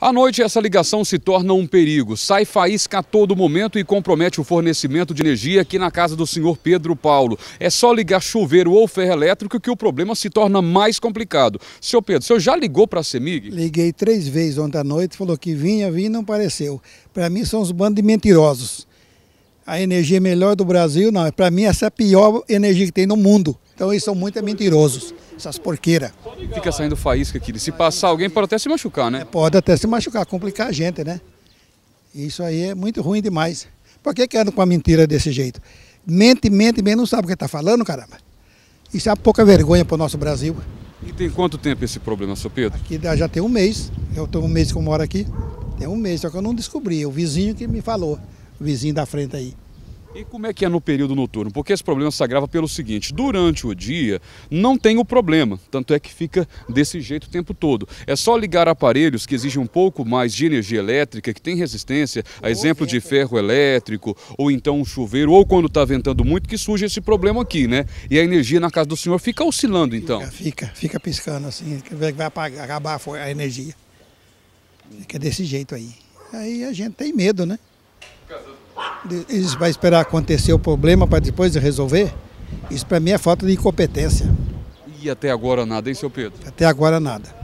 À noite, essa ligação se torna um perigo. Sai faísca a todo momento e compromete o fornecimento de energia aqui na casa do senhor Pedro Paulo. É só ligar chuveiro ou ferro elétrico que o problema se torna mais complicado. Senhor Pedro, o senhor já ligou para a CEMIG? Liguei três vezes ontem à noite, falou que vinha, vinha e não apareceu. Para mim são os bandos de mentirosos. A energia melhor do Brasil, não. Para mim essa é a pior energia que tem no mundo. Então eles são muito mentirosos, essas porqueiras. Fica saindo faísca aqui. Se passar alguém pode até se machucar, né? Pode até se machucar, complicar a gente, né? Isso aí é muito ruim demais. Por que, que andam com a mentira desse jeito? Mente, mente, mente, não sabe o que está falando, caramba. Isso é uma pouca vergonha para o nosso Brasil. E tem quanto tempo esse problema, senhor Pedro? Aqui já tem um mês. Eu estou um mês que eu moro aqui. Tem um mês, só que eu não descobri. O vizinho que me falou. O vizinho da frente aí. E como é que é no período noturno? Porque esse problema se agrava pelo seguinte: durante o dia não tem o problema, tanto é que fica desse jeito o tempo todo. É só ligar aparelhos que exigem um pouco mais de energia elétrica, que tem resistência, a exemplo de ferro elétrico, ou então um chuveiro, ou quando está ventando muito, que surge esse problema aqui, né? E a energia na casa do senhor fica oscilando então? Fica, fica, fica piscando assim, que vai apagar, acabar a energia. Fica desse jeito aí. Aí a gente tem medo, né? Eles vão esperar acontecer o problema para depois resolver? Isso para mim é falta de incompetência. E até agora nada, hein, seu Pedro? Até agora nada.